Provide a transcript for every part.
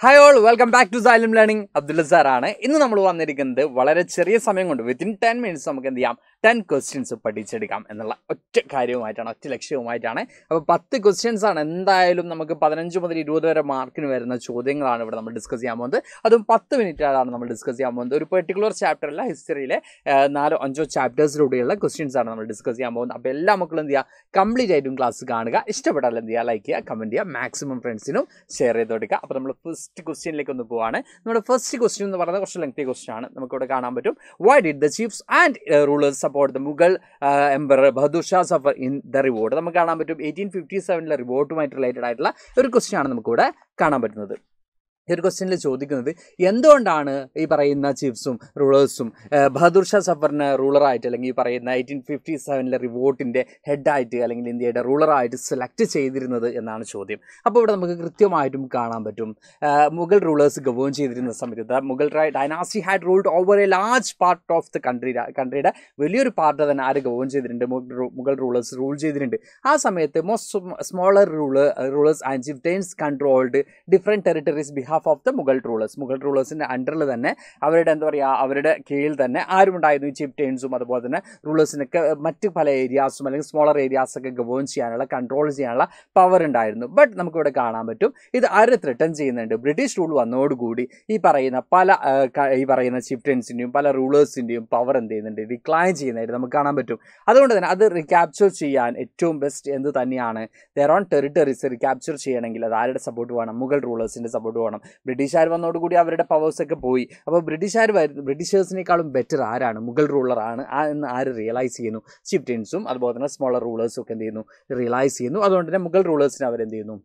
Hi all welcome back to Xylem learning Abdulla സാറാണ് ഇന്ന് നമ്മൾ വന്നിരിക്കുന്നത് വളരെ ചെറിയ സമയം കൊണ്ട് വിത്തിൻ ടെൻ മിനിറ്റ്സ് നമുക്ക് എന്ത് ചെയ്യാം? ടെൻ ക്വസ്റ്റ്യൻസ് പഠിച്ചെടുക്കാം എന്നുള്ള ഒറ്റ കാര്യവുമായിട്ടാണ് ഒറ്റ ലക്ഷ്യവുമായിട്ടാണ്. അപ്പോൾ പത്ത് ക്വസ്റ്റ്യൻസ് ആണ് എന്തായാലും നമുക്ക് പതിനഞ്ച് മുതൽ ഇരുപത് വരെ മാർക്കിന് വരുന്ന ചോദ്യങ്ങളാണ് ഇവിടെ നമ്മൾ ഡിസ്കസ് ചെയ്യാൻ പോകുന്നത്. അതും പത്ത് മിനിറ്റാണ് നമ്മൾ ഡിസ്കസ് ചെയ്യാൻ പോകുന്നത്. ഒരു പെർട്ടിക്കുലർ ചാപ്റ്ററിലെ ഹിസ്റ്ററിയിലെ നാലോ അഞ്ചോ ചാപ്റ്റേഴ്സിലൂടെയുള്ള ക്വസ്റ്റ്യൻസ് ആണ് നമ്മൾ ഡിസ്കസ് ചെയ്യാൻ പോകുന്നത്. അപ്പോൾ എല്ലാ മക്കളും എന്ത് ചെയ്യുക? കംപ്ലീറ്റ് ആയിട്ടും ക്ലാസ് കാണുക. ഇഷ്ടപ്പെട്ടാൽ എന്ത് ചെയ്യുക? ലൈക്ക് ചെയ്യുക കമന്റ് ചെയ്യുക. മാക്സിമം ഫ്രണ്ട്സിനും ഷെയർ ചെയ്ത് കൊടുക്കുക. അപ്പോൾ നമ്മൾ ഫസ്റ്റ് ക്വസ്റ്റ്യനിലേക്ക് ഒന്ന് പോവാണ്. നമ്മുടെ ഫസ്റ്റ് ക്വസ്റ്റ്യൻ എന്ന് പറയുന്നത് കുറച്ച് ലെങ്തി ക്വസ്റ്റ്യൻ ആണ്. നമുക്കിവിടെ കാണാൻ പറ്റും. Why did the chiefs and rulers support the Mughal emperor Bahadur Shah Zafar in the revolt നമുക്ക് കാണാൻ പറ്റും. എയ്റ്റീൻ ഫിഫ്റ്റി സെവനിലെ റിവോർട്ടുമായിട്ട് റിലേറ്റഡ് ആയിട്ടുള്ള ഒരു ക്വസ്റ്റ്യൻ ആണ് നമുക്കിവിടെ കാണാൻ പറ്റുന്നത്. ഈ ഒരു ക്വസ്റ്റ്യനിൽ ചോദിക്കുന്നത് എന്തുകൊണ്ടാണ് ഈ പറയുന്ന ചീഫ്സും റൂളേഴ്സും ബഹദൂർ ഷാ സഫറിന് റൂളറായിട്ട് അല്ലെങ്കിൽ ഈ പറയുന്ന എയ്റ്റീൻ ഫിഫ്റ്റി സെവനിലെ റിവോട്ടിന്റെ ഹെഡായിട്ട് അല്ലെങ്കിൽ ഇന്ത്യയുടെ റൂളറായിട്ട് സെലക്ട് ചെയ്തിരുന്നത് എന്നാണ് ചോദ്യം. അപ്പോൾ ഇവിടെ നമുക്ക് കൃത്യമായിട്ടും കാണാൻ പറ്റും. മുഗൾ റൂളേഴ്സ് ഗവേൺ ചെയ്തിരുന്ന സമയത്ത് Mughal dynasty had ruled over a large part of the country കൺട്രിയുടെ വലിയൊരു പാർട്ട് തന്നെ ആര് ഗവേൺ ചെയ്തിട്ടുണ്ട്? മുഗൾ- റൂളേഴ്സ് റൂൾ ചെയ്തിട്ടുണ്ട്. ആ സമയത്ത് most smaller rule rulers and chieftains controlled different territories behalf of the Mughal rulers Mughal റൂളേഴ്സിന്റെ അണ്ടറിൽ തന്നെ അവരുടെ എന്താ പറയുക അവരുടെ കീഴിൽ തന്നെ ആരുമുണ്ടായിരുന്നു ചിപ്റ്റേൺസും അതുപോലെ തന്നെ റൂളേഴ്സിനൊക്കെ മറ്റ് പല ഏരിയാസും അല്ലെങ്കിൽ സ്മോളർ ഏരിയാസൊക്കെ ഗവേൺ ചെയ്യാനുള്ള കൺട്രോൾ ചെയ്യാനുള്ള പവർ ഉണ്ടായിരുന്നു. ബട്ട് നമുക്കിവിടെ കാണാൻ പറ്റും. ഇത് ആര് ത്രെട്ടൻ ചെയ്യുന്നുണ്ട്? ബ്രിട്ടീഷ് റൂൾ വന്നതോടുകൂടി ഈ പറയുന്ന പല ഈ പറയുന്ന ചിപ്റ്റേൺസിന്റെയും പല റൂളേഴ്സിന്റെയും പവർ എന്ത് ചെയ്യുന്നുണ്ട്? ഡിക്ലൈൻ ചെയ്യുന്നതായിട്ട് നമുക്ക് കാണാൻ പറ്റും. അതുകൊണ്ട് തന്നെ അത് റിക്യാപ്ചർ ചെയ്യാൻ ഏറ്റവും ബെസ്റ്റ് എന്ത് തന്നെയാണ്? ദർ ഓൺ ടെറിട്ടറീസ് റിക്യാപ്ചർ ചെയ്യണമെങ്കിൽ അത് ആരുടെ സപ്പോർട്ട് വേണം? മുഗൾ റൂളേഴ്സിന്റെ സപ്പോർട്ട് വേണം. ബ്രിട്ടീഷുകാർ വന്നതോടുകൂടി അവരുടെ പവേഴ്സൊക്കെ പോയി. അപ്പോൾ ബ്രിട്ടീഷുകാർ ബ്രിട്ടീഷേഴ്സിനേക്കാളും ബെറ്റർ ആരാണ്? മുഗൾ റൂളറാണ് ആ എന്ന് ആര് റിയലൈസ് ചെയ്യുന്നു? ചിഫ്റ്റൻസും അതുപോലെ തന്നെ സ്മോളർ റൂളേഴ്സും ഒക്കെ എന്ത് ചെയ്യുന്നു? റിയലൈസ് ചെയ്യുന്നു. അതുകൊണ്ട് തന്നെ മുഗൾ റൂളേഴ്സിനെ അവരെന്ത് ചെയ്യുന്നു?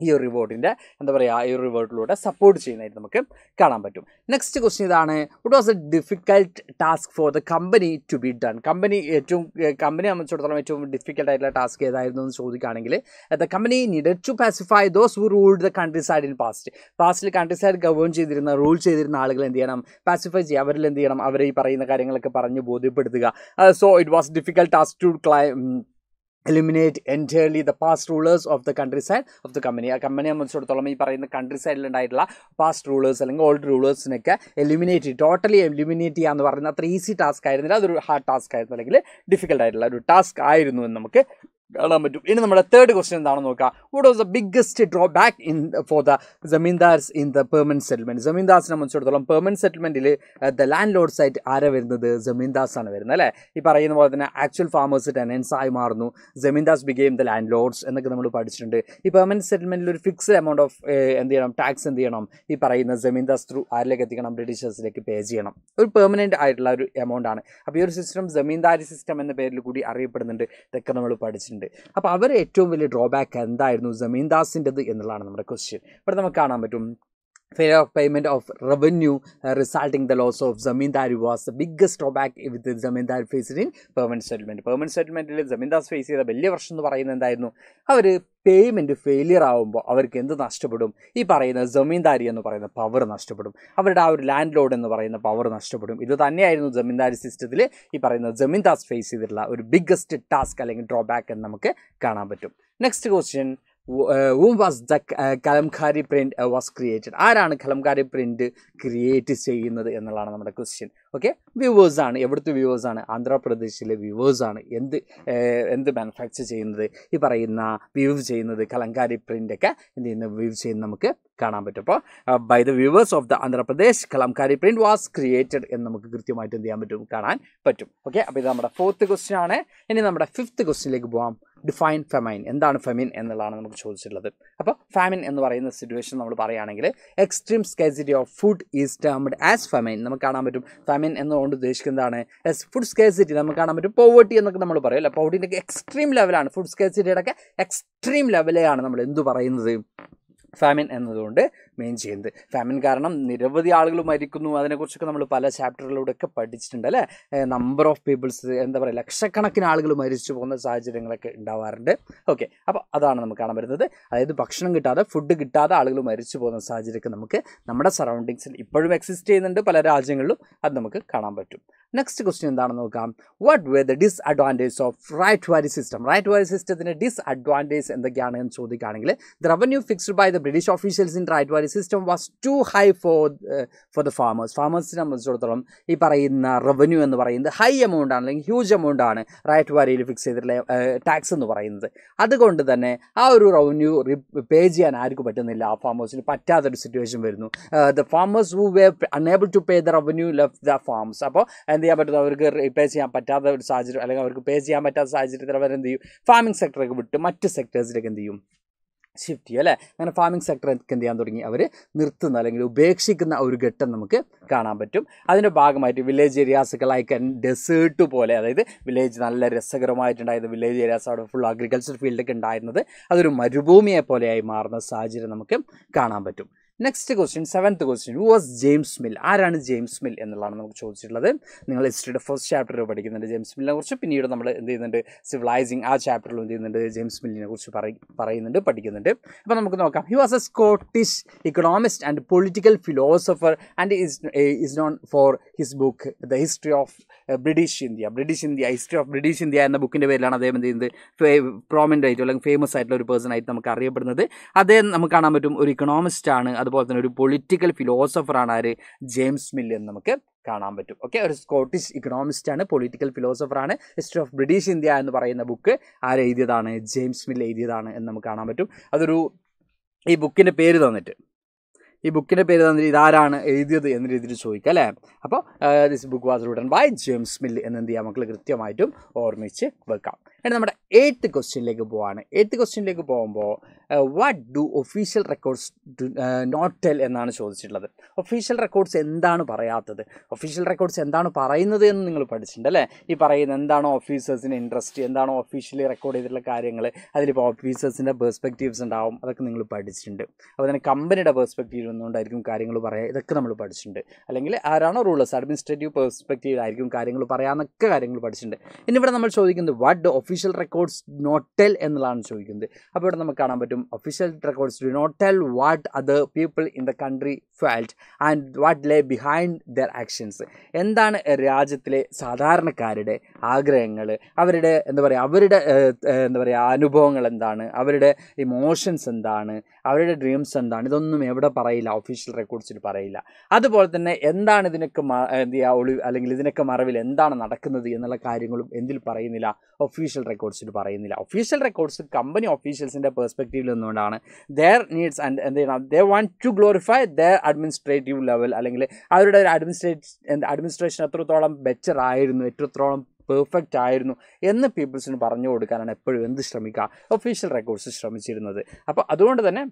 ഈ ഒരു റിവോർട്ടിന്റെ എന്താ പറയുക ഈ ഒരു റിവോർട്ടിലൂടെ സപ്പോർട്ട് ചെയ്യുന്നതായിട്ട് നമുക്ക് കാണാൻ പറ്റും. നെക്സ്റ്റ് ക്വസ്റ്റ്യൻ ഇതാണ് it was a difficult task for the company to be done company ഏറ്റവും കമ്പനി സംബന്ധിച്ചിടത്തോളം ഏറ്റവും ഡിഫിക്കൽട്ട് ആയിട്ടുള്ള ടാസ്ക് ഏതായിരുന്നു എന്ന് ചോദിക്കുകയാണെങ്കിൽ the company needed to pacify those who ruled the countryside in past പാസ്റ്റിൽ countryside govern ചെയ്തിരുന്ന rule ചെയ്തിരുന്ന ആളുകൾ എന്ത് ചെയ്യണം? പാസിഫൈ ചെയ്യുക. അവരിൽ എന്ത് ചെയ്യണം? അവരെ ഈ പറയുന്ന കാര്യങ്ങളൊക്കെ പറഞ്ഞ് ബോധ്യപ്പെടുത്തുക. So it was difficult task to ക്ലൈ eliminate entirely the past rulers of the countryside of the company ആ കമ്പനിയെ സംബന്ധിച്ചിടത്തോളം ഈ പറയുന്ന കൺട്രി സൈഡിലുണ്ടായിട്ടുള്ള പാസ്റ്റ് റൂളേഴ്സ് അല്ലെങ്കിൽ ഓൾഡ് റൂളേഴ്സിനൊക്കെ എലിമിനേറ്റ് ടോട്ടലി എലിമിനേറ്റ് ചെയ്യുക എന്ന് പറയുന്ന അത്ര ഈസി ടാസ്ക് ആയിരുന്നില്ല. അതൊരു ഹാർഡ് ടാസ്ക് ആയിരുന്നു അല്ലെങ്കിൽ ഡിഫിക്കൽട്ട് ആയിട്ടുള്ള ഒരു ടാസ്ക് ആയിരുന്നു എന്ന് നമുക്ക് കാണാൻ പറ്റും. ഇനി നമ്മുടെ തേർഡ് ക്വസ്റ്റ്യൻ എന്താണെന്ന് നോക്കാം. What was the biggest drawback in for the zamindars in the permanent settlement ജമീന്ദാസിനെ സംബന്ധിച്ചിടത്തോളം പെർമനന്റ് സെറ്റിൽമെന്റിൽ ദ ലാൻഡ് ലോഡ് സൈറ്റ് ആരാ വരുന്നത്? ജമീന്ദാസ് ആണ് വരുന്നത് അല്ലേ? ഈ പറയുന്ന പോലെ തന്നെ ആക്ച്വൽ ഫാമേഴ്സ് ടെനൻസ് ആയി മാറുന്നു. Zamindars became the landlords എന്നൊക്കെ നമ്മൾ പഠിച്ചിട്ടുണ്ട്. ഈ പെർമനന്റ് സെറ്റിൽമെന്റിൽ ഒരു ഫിക്സ്ഡ് എമൗണ്ട് ഓഫ് എന്ത് ചെയ്യണം? ടാക്സ് എന്ത് ചെയ്യണം? ഈ പറയുന്ന ജമീന്ദാസ് ത്രൂ ആരിലേക്ക് എത്തിക്കണം? ബ്രിട്ടീഷേഴ്സിലേക്ക് പേ ചെയ്യണം. ഒരു പെർമനന്റ് ആയിട്ടുള്ള ഒരു എമൗണ്ട് ആണ്. അപ്പോൾ ഈ ഒരു സിസ്റ്റം ജമീന്ദാരി സിസ്റ്റം എന്ന പേരിൽ കൂടി അറിയപ്പെടുന്നുണ്ട്. ഇതൊക്കെ നമ്മൾ പഠിച്ചിട്ടുണ്ട്. അപ്പോൾ അവർ ഏറ്റവും വലിയ ഡ്രോബാക്ക് എന്തായിരുന്നു? ജമീന്ദാസിന്റെത് എന്നുള്ളതാണ് നമ്മുടെ ക്വസ്റ്റ്യൻ ഇവിടെ നമുക്ക് കാണാൻ പറ്റും. Failure of payment of revenue uh, resulting the loss of zamindari was the biggest drawback with zamindar faced in permanent settlement. Permanent settlementൽ ജമീന്ദാസ് ഫേസ് ചെയ്ത വലിയ പ്രശ്നം എന്ന് പറയുന്നത് എന്തായിരുന്നു? അവർ പേയ്മെന്റ് ഫെയിലിയർ ആകുമ്പോൾ അവർക്ക് എന്ത് നഷ്ടപ്പെടും? ഈ പറയുന്ന ജമീന്ദാരി എന്ന് പറയുന്ന പവർ നഷ്ടപ്പെടും. അവരുടെ ആ ഒരു ലാൻഡ് ലോഡ് എന്ന് പറയുന്ന പവർ നഷ്ടപ്പെടും. ഇത് തന്നെയായിരുന്നു ജമീന്ദാരി സിസ്റ്റത്തിൽ ഈ പറയുന്ന ജമീന്ദാസ് ഫേസ് ചെയ്തിട്ടുള്ള ഒരു ബിഗ്ഗസ്റ്റ് ടാസ്ക് അല്ലെങ്കിൽ ഡ്രോബാക്ക് എന്ന് നമുക്ക് കാണാൻ പറ്റും. Next question was the uh, kalamkari print was created ആരാണ് കലംകാരി പ്രിന്റ് ക്രിയേറ്റ് ചെയ്യുന്നത് എന്നുള്ളതാണ് നമ്മുടെ ക്വസ്റ്റ്യൻ ഓക്കെ വ്യൂവേഴ്സ് ആണ്. എവിടുത്തെ വ്യൂവേഴ്സ് ആണ്? ആന്ധ്രാപ്രദേശിലെ വ്യൂവേഴ്സ് ആണ്. എന്ത് എന്ത് മാനുഫാക്ചർ ചെയ്യുന്നത്? ഈ പറയുന്ന വ്യൂവ് ചെയ്യുന്നത് കലങ്കാരി പ്രിന്റൊക്കെ എന്ത് ചെയ്യുന്ന വ്യൂവ് ചെയ്യുന്നത് നമുക്ക് കാണാൻ പറ്റും. അപ്പോൾ by the weavers of the Andhra Pradesh kalamkari print was created എന്ന് നമുക്ക് കൃത്യമായിട്ട് എന്ത് ചെയ്യാൻ പറ്റും? കാണാൻ പറ്റും. ഓക്കെ അപ്പോൾ ഇത് നമ്മുടെ ഫോർത്ത് ക്വസ്റ്റ്യൻ ആണ്. ഇനി നമ്മുടെ ഫിഫ്ത്ത് ക്വസ്റ്റ്യനിലേക്ക് പോകാം ഡിഫൈൻ ഫെമൈൻ എന്താണ് ഫെമിൻ എന്നുള്ളതാണ് നമുക്ക് ചോദിച്ചിട്ടുള്ളത്. അപ്പോൾ ഫാമിൻ എന്ന് പറയുന്ന സിറ്റുവേഷൻ നമ്മൾ പറയുകയാണെങ്കിൽ extreme scarcity of food is termed as famine നമുക്ക് കാണാൻ പറ്റും. ഫെമിൻ എന്നുകൊണ്ട് ഉദ്ദേശിക്കുന്നതാണ് ഫുഡ് സ്കേസിറ്റി നമുക്ക് കാണാൻ പറ്റും പോവർട്ടി എന്നൊക്കെ നമ്മൾ പറയും അല്ലേ? പോവർട്ടിന്റെ എക്സ്ട്രീം ലെവലാണ് ഫുഡ് സ്കേസിറ്റിയുടെ ഒക്കെ എക്സ്ട്രീം ലെവലെയാണ് നമ്മൾ എന്തു പറയുന്നത്? ഫാമിൻ എന്നതുകൊണ്ട് മെയിൻ ചെയ്യുന്നത്. ഫാമിൻ കാരണം നിരവധി ആളുകൾ മരിക്കുന്നു. അതിനെക്കുറിച്ചൊക്കെ നമ്മൾ പല ചാപ്റ്ററിലൂടെയൊക്കെ പഠിച്ചിട്ടുണ്ട് അല്ലേ? നമ്പർ ഓഫ് പീപ്പിൾസ് എന്താ പറയുക ലക്ഷക്കണക്കിന് ആളുകൾ മരിച്ചു പോകുന്ന സാഹചര്യങ്ങളൊക്കെ ഉണ്ടാവാറുണ്ട്. ഓക്കെ അപ്പോൾ അതാണ് നമുക്ക് കാണാൻ പറ്റുന്നത്. അതായത് ഭക്ഷണം കിട്ടാതെ ഫുഡ് കിട്ടാതെ ആളുകൾ മരിച്ചു പോകുന്ന സാഹചര്യമൊക്കെ നമുക്ക് നമ്മുടെ സറൗണ്ടിങ്സിൽ ഇപ്പോഴും എക്സിസ്റ്റ് ചെയ്യുന്നുണ്ട്. പല രാജ്യങ്ങളിലും അത് നമുക്ക് കാണാൻ പറ്റും. നെക്സ്റ്റ് ക്വസ്റ്റ്യൻ എന്താണെന്ന് നോക്കാം. What were the disadvantage of ryotwari system ryotwari സിസ്റ്റത്തിന്റെ ഡിസ്അഡ്വാന്റേജ് എന്തൊക്കെയാണ് എന്ന് ചോദിക്കുകയാണെങ്കിൽ the revenue fixed by the British officials in ryotwari Valley system was too high for for the farmers ഫാമേഴ്സിനെ സംബന്ധിച്ചിടത്തോളം ഈ പറയുന്ന റവന്യൂ എന്ന് പറയുന്നത് ഹൈ എമൗണ്ട് ആണ് അല്ലെങ്കിൽ ഹ്യൂജ് എമൗണ്ട് ആണ് റൈറ്റ് വാലിയിൽ ഫിക്സ് ചെയ്തിട്ടുള്ള ടാക്സ് എന്ന് പറയുന്നത്. അതുകൊണ്ട് തന്നെ ആ ഒരു റവന്യൂ പേ ചെയ്യാൻ ആർക്കും പറ്റുന്നില്ല. ആ ഫാമേഴ്സിന് പറ്റാത്തൊരു സിറ്റുവേഷൻ വരുന്നു. The farmers who were unable to pay the revenue left the farms അപ്പോൾ എന്ത് ചെയ്യാൻ പറ്റും അവർക്ക് പേ ചെയ്യാൻ പറ്റാത്ത ഒരു സാഹചര്യം അല്ലെങ്കിൽ അവർക്ക് പേ ചെയ്യാൻ പറ്റാത്ത സാഹചര്യത്തിൽ അവർ എന്ത് ചെയ്യും ഫാമിംഗ് സെക്ടറൊക്കെ വിട്ട് മറ്റ് സെക്ടേഴ്സിലേക്ക് എന്ത് ചെയ്യും? ഷിഫ്റ്റ് ചെയ്യും അല്ലേ? അങ്ങനെ ഫാമിംഗ് സെക്ടറൊക്കെ എന്ത് ചെയ്യാൻ തുടങ്ങി? അവർ നിർത്തുന്ന അല്ലെങ്കിൽ ഉപേക്ഷിക്കുന്ന ഒരു ഘട്ടം നമുക്ക് കാണാൻ പറ്റും. അതിന്റെ ഭാഗമായിട്ട് വില്ലേജ് ഏരിയാസുകൾ ലൈക്ക് ഡെസേർട്ട് പോലെ അതായത് വില്ലേജ് നല്ല രസകരമായിട്ടുണ്ടായത് വില്ലേജ് ഏരിയാസ് അവിടെ ഫുൾ അഗ്രികൾച്ചർ ഫീൽഡൊക്കെ ഉണ്ടായിരുന്നത് അതൊരു മരുഭൂമിയെ പോലെയായി മാറുന്ന സാഹചര്യം നമുക്ക് കാണാൻ പറ്റും. Next question seventh question who was James Mill ആരാണ് ജെയിംസ് മിൽ എന്നുള്ളതാണ് നമുക്ക് ചോദിച്ചിട്ടുള്ളത്. നിങ്ങൾ ഹിസ്റ്ററിയുടെ ഫസ്റ്റ് ചാപ്റ്ററിൽ പഠിക്കുന്നുണ്ട് ജെയിംസ് മില്ലിനെ കുറിച്ച്. പിന്നീട് നമ്മൾ എന്ത് ചെയ്യുന്നുണ്ട്? സിവിലൈസിങ് ആ ചാപ്റ്ററിൽ എന്ത് ചെയ്യുന്നുണ്ട്? ജെയിംസ് മില്ലിനെ കുറിച്ച് പറയുന്നുണ്ട് പഠിക്കുന്നുണ്ട്. അപ്പോൾ നമുക്ക് നോക്കാം. He was a Scottish economist and political philosopher and is is known for his book the history of British India British India history of British India എന്ന ബുക്കിന്റെ പേരിലാണ് അദ്ദേഹം എന്ത് ചെയ്യുന്നത്? പ്രോമിനന്റ് ആയിട്ടോ അല്ലെങ്കിൽ ഫേമസ് ആയിട്ടുള്ള ഒരു പേഴ്സൺ ആയിട്ട് നമുക്ക് അറിയപ്പെടുന്നത്. അദ്ദേഹം നമുക്ക് കാണാൻ പറ്റും ഒരു ഇക്കണോമിസ്റ്റ് ആണ്. അതുപോലെ തന്നെ ഒരു പൊളിറ്റിക്കൽ ഫിലോസഫറാണ് ആര്? ജെയിംസ് മില്ല് എന്ന് നമുക്ക് കാണാൻ പറ്റും. ഓക്കെ ഒരു സ്കോട്ടിഷ് ഇക്കണോമിസ്റ്റ് ആണ് പൊളിറ്റിക്കൽ ഫിലോസഫറാണ് ഹിസ്റ്ററി ഓഫ് ബ്രിട്ടീഷ് ഇന്ത്യ എന്ന് പറയുന്ന ബുക്ക് ആര് എഴുതിയതാണ്? ജെയിംസ് മില്ല് എഴുതിയതാണ് എന്ന് നമുക്ക് കാണാൻ പറ്റും. അതൊരു ഈ ബുക്കിന്റെ പേര് തന്നിട്ട്. ഈ ബുക്കിന്റെ പേര് തന്നിട്ട് ഇതാരാണ് എഴുതിയത് എന്ന രീതിയിൽ ചോദിക്കുക അല്ലേ? അപ്പോൾ this book was written by James Mill എന്ന് എന്ത് ചെയ്യാം? മക്കൾ കൃത്യമായിട്ടും ഓർമ്മിച്ച് വെക്കാം. ഇനി നമ്മുടെ എയ്ത്ത് ക്വസ്റ്റ്യനിലേക്ക് പോവാണ്. എയ്ത്ത് ക്വസ്റ്റ്യനിലേക്ക് പോകുമ്പോൾ what do official records do not tell എന്നാണ് ചോദിച്ചിട്ടുള്ളത്. ഒഫീഷ്യൽ റെക്കോർഡ്സ് എന്താണ് പറയാത്തത്? ഒഫീഷ്യൽ റെക്കോർഡ്സ് എന്താണ് പറയുന്നത് എന്ന് നിങ്ങൾ പഠിച്ചിട്ടുണ്ട് അല്ലേ? ഈ പറയുന്ന എന്താണോ ഓഫീസേഴ്സിന്റെ ഇൻട്രസ്റ്റ് എന്താണോ ഒഫീഷ്യലി റെക്കോർഡ് ചെയ്തിട്ടുള്ള കാര്യങ്ങൾ അതിലിപ്പോൾ ഓഫീസേഴ്സിന്റെ പെർസ്പെക്റ്റീവ്സ് ഉണ്ടാവും അതൊക്കെ നിങ്ങൾ പഠിച്ചിട്ടുണ്ട്. അപ്പോൾ തന്നെ കമ്പനിയുടെ പെർസ്പെക്റ്റീവ് ഒന്നുകൊണ്ടായിരിക്കും കാര്യങ്ങൾ പറയുക ഇതൊക്കെ നമ്മൾ പഠിച്ചിട്ടുണ്ട്. അല്ലെങ്കിൽ ആരാണോ റൂളേഴ്സ് അഡ്മിനിസ്ട്രേറ്റീവ് പെർസ്പെക്റ്റീവിലായിരിക്കും കാര്യങ്ങൾ പറയാമെന്നൊക്കെ കാര്യങ്ങൾ പഠിച്ചിട്ടുണ്ട്. ഇനി ഇവിടെ നമ്മൾ ചോദിക്കുന്നത് what do official records not tell എന്നുള്ളതാണ് ചോദിക്കുന്നത്. അപ്പോൾ ഇവിടെ നമുക്ക് കാണാൻ പറ്റും. Official records do not tell what other people in the country felt and what lay behind their actions എന്താണ് രാജ്യത്തിലെ സാധാരണക്കാരുടെ ആഗ്രഹങ്ങൾ? അവരുടെ എന്താ പറയുക അവരുടെ എന്താ പറയുക അനുഭവങ്ങൾ എന്താണ്? അവരുടെ ഇമോഷൻസ് എന്താണ്? അവരുടെ ഡ്രീംസ് എന്താണ്? ഇതൊന്നും എവിടെ പറയില്ല ഒഫീഷ്യൽ റെക്കോർഡ്സിൽ പറയില്ല. അതുപോലെ തന്നെ എന്താണ് ഇതിനൊക്കെ എന്ത് ചെയ്യുക ഒളി അല്ലെങ്കിൽ ഇതിനൊക്കെ മറവിൽ എന്താണ് നടക്കുന്നത് എന്നുള്ള കാര്യങ്ങളും എന്തിൽ പറയുന്നില്ല. ഒഫീഷ്യൽ റെക്കോർഡ്സിൽ പറയുന്നില്ല. ഒഫീഷ്യൽ റെക്കോർഡ്സ് കമ്പനി ഒഫീഷ്യൽസിന്റെ പെർസ്പെക്റ്റീവിൽ നിന്നുകൊണ്ടാണ് ദർ നീഡ്സ് ആൻഡ് എന്ത് ചെയ്യണം? They want to glorify their administrative level അല്ലെങ്കിൽ അവരുടെ ഒരു അഡ്മിനിസ്ട്രേറ്റ് അഡ്മിനിസ്ട്രേഷൻ എത്രത്തോളം ബെറ്റർ ആയിരുന്നു എത്രത്തോളം പെർഫെക്റ്റ് ആയിരുന്നു എന്ന് പീപ്പിൾസിന് പറഞ്ഞു കൊടുക്കാനാണ് എപ്പോഴും എന്ത് ശ്രമിക്കുക? ഒഫീഷ്യൽ റെക്കോർഡ്സ് ശ്രമിച്ചിരുന്നത്. അപ്പോൾ അതുകൊണ്ട് തന്നെ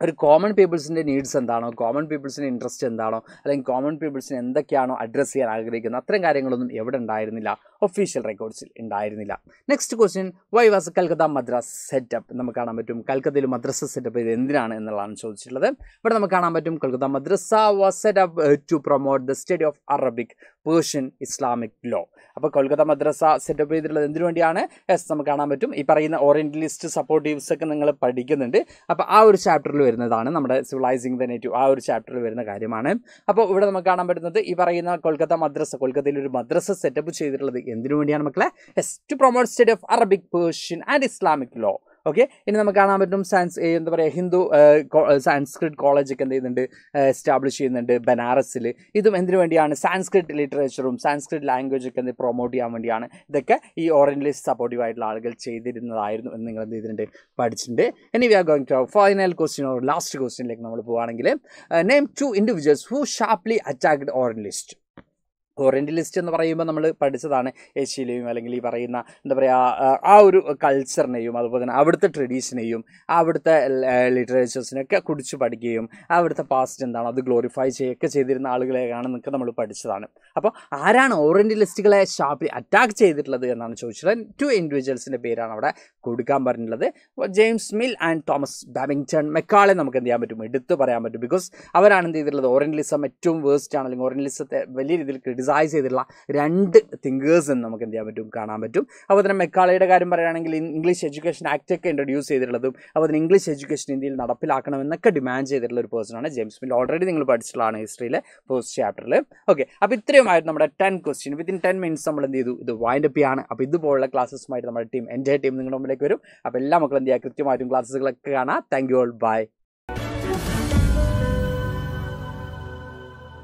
ഒരു കോമൺ പീപ്പിൾസിന്റെ നീഡ്സ് എന്താണോ കോമൺ പീപ്പിൾസിന്റെ ഇൻട്രസ്റ്റ് എന്താണോ അല്ലെങ്കിൽ കോമൺ പീപ്പിൾസിന് എന്തൊക്കെയാണോ അഡ്രസ്സ് ചെയ്യാൻ ആഗ്രഹിക്കുന്നത് അത്തരം കാര്യങ്ങളൊന്നും എവിടെ ഉണ്ടായിരുന്നില്ല. ഒഫീഷ്യൽ റെക്കോർഡ്സിൽ ഉണ്ടായിരുന്നില്ല. Next question why was Calcutta Madrasa set up നമുക്ക് കാണാൻ പറ്റും കൽക്കത്തയിൽ മദ്രസ സെറ്റപ്പ് ചെയ്ത് എന്തിനാണ് എന്നുള്ളതാണ് ചോദിച്ചിട്ടുള്ളത്. ഇവിടെ നമുക്ക് കാണാൻ പറ്റും Calcutta Madrasa was set up to promote the study of Arabic Persian Islamic law അപ്പോൾ കൊൽക്കത്ത മദ്രസ സെറ്റപ്പ് ചെയ്തിട്ടുള്ളത് എന്തിനു വേണ്ടിയാണ്? യെസ് നമുക്ക് കാണാൻ പറ്റും. ഈ പറയുന്ന ഓറിയന്റലിസ്റ്റ് സപ്പോർട്ടീവ്സ് ഒക്കെ നിങ്ങൾ പഠിക്കുന്നുണ്ട്. അപ്പോൾ ആ ഒരു ചാപ്റ്ററിൽ വരുന്നതാണ് നമ്മുടെ സിവിലൈസിങ് ദ നേറ്റീവ് ആ ഒരു ചാപ്റ്ററിൽ വരുന്ന കാര്യമാണ്. അപ്പോൾ ഇവിടെ നമുക്ക് കാണാൻ പറ്റുന്നത് ഈ പറയുന്ന കൊൽക്കത്ത മദ്രസ കൊൽക്കത്തയിൽ ഒരു മദ്രസ സെറ്റപ്പ് ചെയ്തിട്ടുള്ളത് എന്തിനു വേണ്ടിയാണ് മക്കളെ? Yes to promote study of Arabic Persian and Islamic law okay ഇനി നമുക്ക് കാണാൻ പറ്റും സയൻസ് എന്താ പറയുക ഹിന്ദു സാൻസ്ക്രിറ്റ് കോളേജ് ഒക്കെ എന്ത് ചെയ്യുന്നുണ്ട്? എസ്റ്റാബ്ലിഷ് ചെയ്യുന്നുണ്ട് ബനാറസിൽ. ഇതും എന്തിനു വേണ്ടിയാണ്? സാൻസ്ക്രിറ്റ് ലിറ്ററേച്ചറും സാൻസ്ക്രിറ്റ് ലാംഗ്വേജ് ഒക്കെ എന്ത് പ്രൊമോട്ട് ചെയ്യാൻ വേണ്ടിയാണ്. ഇതൊക്കെ ഈ ഓറിയന്റലിസ്റ്റ് സപ്പോർട്ടീവ് ആയിട്ടുള്ള ആളുകൾ ചെയ്തിരുന്നതായിരുന്നു എന്ന് നിങ്ങൾ എന്ത് ചെയ്തിട്ടുണ്ട്? പഠിച്ചിട്ടുണ്ട്. ഇനി we are going to final question or last ക്വസ്റ്റ്യനിലേക്ക് നമ്മൾ പോവുകയാണെങ്കിൽ name two individuals who sharply attacked orientalist orientalist എന്ന് പറയുമ്പോൾ നമ്മൾ പഠിച്ചതാണ് ഏഷ്യയിലെയും അല്ലെങ്കിൽ ഈ പറയുന്ന എന്താ പറയുക ആ ഒരു കൾച്ചറിനെയും അതുപോലെ തന്നെ അവിടുത്തെ ട്രഡീഷനെയും അവിടുത്തെ ലിറ്ററേച്ചേഴ്സിനൊക്കെ കുടിച്ച് പഠിക്കുകയും അവിടുത്തെ പാസ്റ്റ് എന്താണ് അത് ഗ്ലോറിഫൈ ചെയ്യുകയൊക്കെ ചെയ്തിരുന്ന ആളുകളെയാണെന്നൊക്കെ നമ്മൾ പഠിച്ചതാണ്. അപ്പോൾ ആരാണ് ഓറിയന്റലിസ്റ്റുകളെ ഷാപ്പിൽ അറ്റാക്ക് ചെയ്തിട്ടുള്ളത് എന്നാണ് ചോദിച്ചത് ടു ഇൻഡിവിജ്വൽസിന്റെ പേരാണ് അവിടെ കൊടുക്കാൻ പറഞ്ഞിട്ടുള്ളത്. James Mill and Thomas Babington Macaulay നമുക്ക് എന്ത് ചെയ്യാൻ പറ്റും? എടുത്ത് പറയാൻ പറ്റും. ബിക്കോസ് അവരാണ് എന്ത് ചെയ്തിട്ടുള്ളത്? ഓറിയന്റലിസം ഏറ്റവും വേസ്റ്റ് ആണ് അല്ലെങ്കിൽ ഓറിയന്റലിസത്തെ വലിയ രീതിയിൽ ക്രിട്ടിസൈസ് ചെയ്തിട്ടുള്ള രണ്ട് തിങ്കേഴ്സ് എന്ന് നമുക്ക് എന്ത് ചെയ്യാൻ പറ്റും? കാണാൻ പറ്റും. അപ്പോൾ തന്നെ മെക്കാളയുടെ കാര്യം പറയുകയാണെങ്കിൽ ഇംഗ്ലീഷ് എഡ്യൂക്കേഷൻ ആക്ട് ഒക്കെ ഇൻട്രൊഡ്യൂസ് ചെയ്തിട്ടുള്ളതും അപ്പോൾ തന്നെ ഇംഗ്ലീഷ് എഡ്യൂക്കേഷൻ ഇന്ത്യയിൽ നടപ്പിലാക്കണമെന്നൊക്കെ ഡിമാൻഡ് ചെയ്തിട്ടുള്ള ഒരു പേഴ്സണാണ് ജെയിംസ് മിൽ ഓൾറെഡി നിങ്ങൾ പഠിച്ചിട്ടുള്ളതാണ് ഹിസ്റ്ററിയിലെ ഫസ്റ്റ് ചാപ്റ്ററിൽ ഓക്കെ അപ്പോൾ ഇത്രയുമായിരുന്നു നമ്മുടെ ten question within ten minutes നമ്മൾ എന്ത് ചെയ്തു? ഇത് വൈൻഡ് അപ്പ് ചെയ്യാണ്. അപ്പോൾ ഇതുപോലുള്ള ക്ലാസ്സസുമായിട്ട് നമ്മുടെ ടീം എന്റെ ടീം നിങ്ങളുടെ മുമ്പിലേക്ക് വരും. അപ്പോൾ എല്ലാ മക്കളും എന്ത് ചെയ്യുക? കൃത്യമായിട്ടും ക്ലാസ്സുകളൊക്കെ കാണാം. Thank you all by